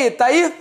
aí, tá aí?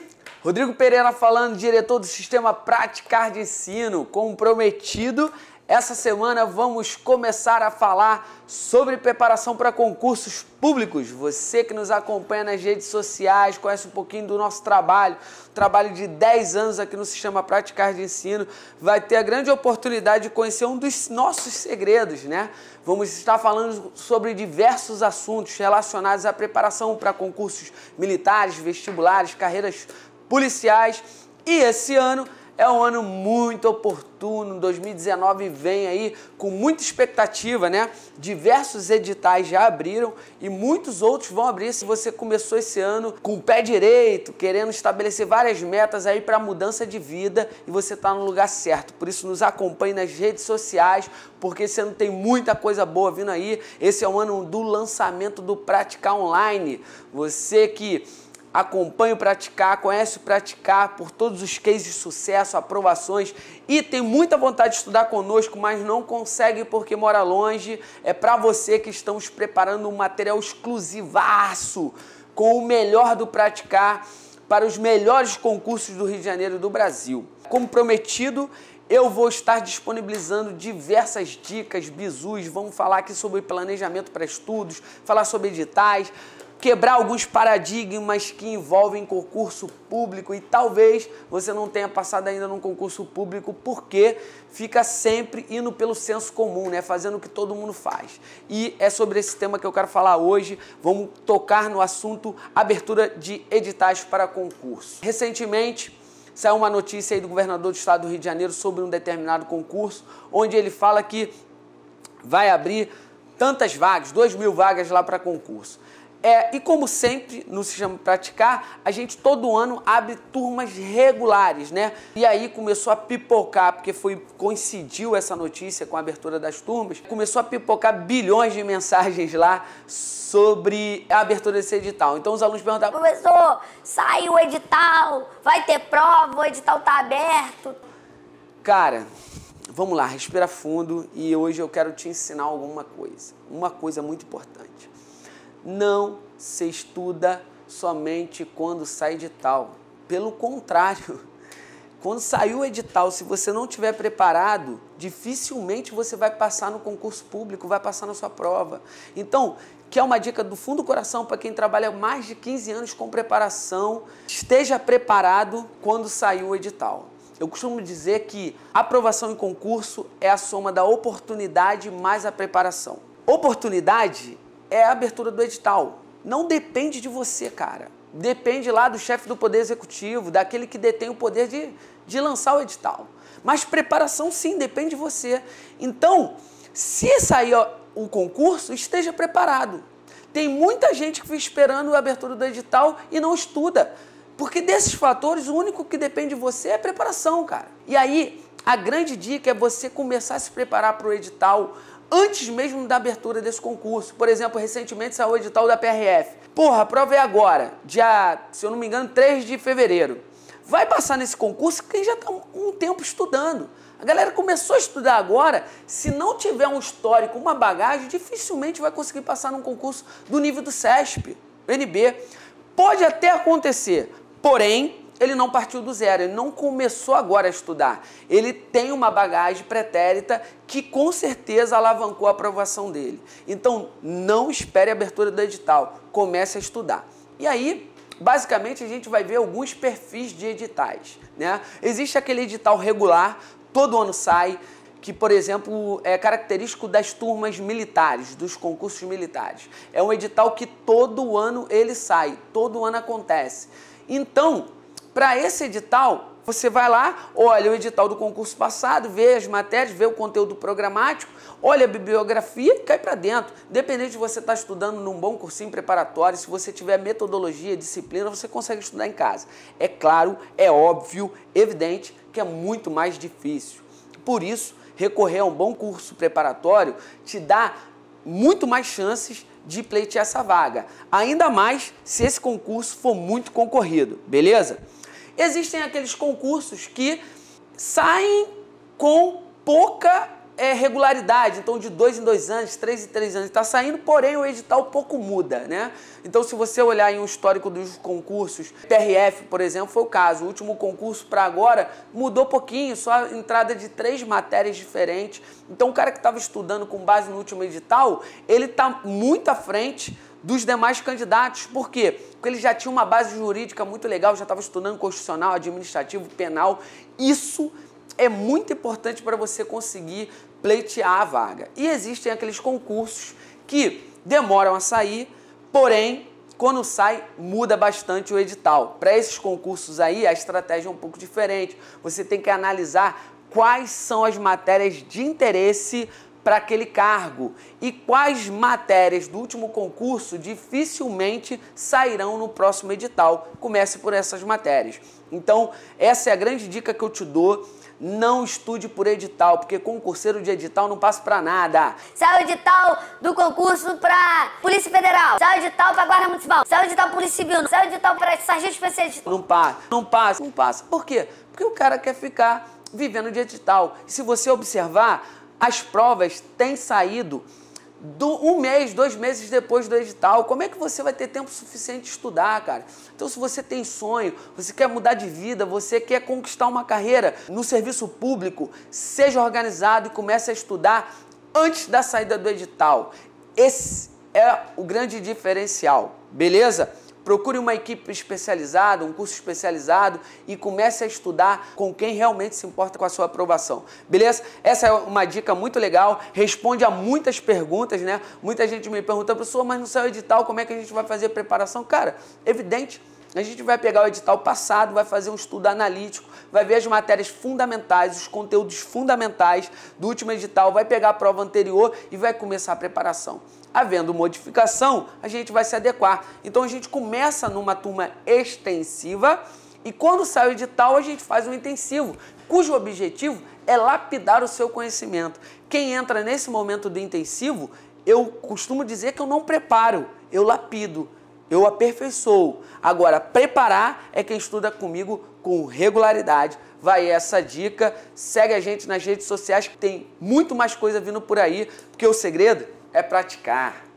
Rodrigo Pereira falando, diretor do Sistema Praticar de Ensino. Como prometido, essa semana vamos começar a falar sobre preparação para concursos públicos. Você que nos acompanha nas redes sociais, conhece um pouquinho do nosso trabalho, trabalho de 10 anos aqui no Sistema Praticar de Ensino, vai ter a grande oportunidade de conhecer um dos nossos segredos, né? Vamos estar falando sobre diversos assuntos relacionados à preparação para concursos militares, vestibulares, carreiras policiais. E esse ano é um ano muito oportuno, 2019 vem aí com muita expectativa, né? Diversos editais já abriram e muitos outros vão abrir se você começou esse ano com o pé direito, querendo estabelecer várias metas aí para mudança de vida e você está no lugar certo. Por isso nos acompanhe nas redes sociais, porque esse ano tem muita coisa boa vindo aí. Esse é o ano do lançamento do Praticar Online. Você que acompanha o Praticar, conhece o Praticar por todos os cases de sucesso, aprovações e tem muita vontade de estudar conosco, mas não consegue porque mora longe. É para você que estamos preparando um material exclusivaço com o melhor do Praticar para os melhores concursos do Rio de Janeiro e do Brasil. Como prometido, eu vou estar disponibilizando diversas dicas, bizus, vamos falar aqui sobre planejamento para estudos, falar sobre editais, quebrar alguns paradigmas que envolvem concurso público e talvez você não tenha passado ainda num concurso público porque fica sempre indo pelo senso comum, né, fazendo o que todo mundo faz. E é sobre esse tema que eu quero falar hoje. Vamos tocar no assunto abertura de editais para concurso. Recentemente, saiu uma notícia aí do governador do estado do Rio de Janeiro sobre um determinado concurso, onde ele fala que vai abrir tantas vagas, 2 mil vagas lá para concurso. É, e como sempre no Sistema Praticar, a gente todo ano abre turmas regulares, né? E aí começou a pipocar, porque foi coincidiu essa notícia com a abertura das turmas, começou a pipocar bilhões de mensagens lá sobre a abertura desse edital. Então os alunos perguntavam: Professor, saiu o edital, vai ter prova, o edital tá aberto. Cara, vamos lá, respira fundo e hoje eu quero te ensinar alguma coisa. Uma coisa muito importante não se estuda somente quando sai edital. Pelo contrário, quando saiu o edital, se você não tiver preparado, dificilmente você vai passar no concurso público, vai passar na sua prova. Então, que é uma dica do fundo do coração para quem trabalha mais de 15 anos com preparação, esteja preparado quando sair o edital. Eu costumo dizer que aprovação em concurso é a soma da oportunidade mais a preparação. Oportunidade é a abertura do edital. Não depende de você, cara. Depende lá do chefe do Poder Executivo, daquele que detém o poder de, de lançar o edital. Mas preparação, sim, depende de você. Então, se sair o concurso, esteja preparado. Tem muita gente que fica esperando a abertura do edital e não estuda. Porque desses fatores, o único que depende de você é preparação, cara. E aí, a grande dica é você começar a se preparar para o edital antes mesmo da abertura desse concurso. Por exemplo, recentemente saiu o edital da PRF. Porra, a prova é agora, dia, se eu não me engano, 3 de fevereiro. Vai passar nesse concurso quem já está um tempo estudando. A galera começou a estudar agora, se não tiver um histórico, uma bagagem, dificilmente vai conseguir passar num concurso do nível do CESP, NB. Pode até acontecer, porém, ele não partiu do zero, ele não começou agora a estudar. Ele tem uma bagagem pretérita que com certeza alavancou a aprovação dele. Então, não espere a abertura do edital, comece a estudar. E aí, basicamente, a gente vai ver alguns perfis de editais. Né? Existe aquele edital regular, todo ano sai, que, por exemplo, é característico das turmas militares, dos concursos militares. É um edital que todo ano ele sai, todo ano acontece. Então, para esse edital, você vai lá, olha o edital do concurso passado, vê as matérias, vê o conteúdo programático, olha a bibliografia e cai para dentro. Independente de você estar tá estudando num bom cursinho preparatório, se você tiver metodologia, disciplina, você consegue estudar em casa. É claro, é óbvio, evidente que é muito mais difícil. Por isso, recorrer a um bom curso preparatório te dá muito mais chances de pleitear essa vaga. Ainda mais se esse concurso for muito concorrido, beleza? Existem aqueles concursos que saem com pouca é regularidade, então de dois em dois anos, três em três anos está saindo, porém o edital pouco muda, né? Então se você olhar em um histórico dos concursos, PRF, por exemplo, foi o caso. O último concurso para agora mudou pouquinho, só entrada de três matérias diferentes. Então o cara que estava estudando com base no último edital, ele está muito à frente dos demais candidatos. Por quê? Porque ele já tinha uma base jurídica muito legal, já estava estudando constitucional, administrativo, penal. Isso é muito importante para você conseguir pleitear a vaga. E existem aqueles concursos que demoram a sair, porém, quando sai, muda bastante o edital. Para esses concursos aí, a estratégia é um pouco diferente. Você tem que analisar quais são as matérias de interesse para aquele cargo e quais matérias do último concurso dificilmente sairão no próximo edital. Comece por essas matérias. Então, essa é a grande dica que eu te dou não estude por edital, porque concurseiro de edital não passa para nada. Sai o edital do concurso para Polícia Federal. Sai o edital para Guarda Municipal. Sai o edital para Polícia Civil. Sai o edital para Sargento Especialista. Não passa, não passa, não passa. Por quê? Porque o cara quer ficar vivendo de edital. E se você observar, as provas têm saído do, um mês, dois meses depois do edital. Como é que você vai ter tempo suficiente de estudar, cara? Então, se você tem sonho, você quer mudar de vida, você quer conquistar uma carreira no serviço público, seja organizado e comece a estudar antes da saída do edital. Esse é o grande diferencial, beleza? Procure uma equipe especializada, um curso especializado e comece a estudar com quem realmente se importa com a sua aprovação. Beleza? Essa é uma dica muito legal, responde a muitas perguntas, né? Muita gente me pergunta, professor, mas não saiu edital, como é que a gente vai fazer a preparação? Cara, evidente. A gente vai pegar o edital passado, vai fazer um estudo analítico, vai ver as matérias fundamentais, os conteúdos fundamentais do último edital, vai pegar a prova anterior e vai começar a preparação. Havendo modificação, a gente vai se adequar. Então a gente começa numa turma extensiva e quando sai o edital a gente faz um intensivo, cujo objetivo é lapidar o seu conhecimento. Quem entra nesse momento do intensivo, eu costumo dizer que eu não preparo, eu lapido eu aperfeiçoo. Agora, preparar é quem estuda comigo com regularidade. Vai essa dica. Segue a gente nas redes sociais que tem muito mais coisa vindo por aí, porque o segredo é praticar.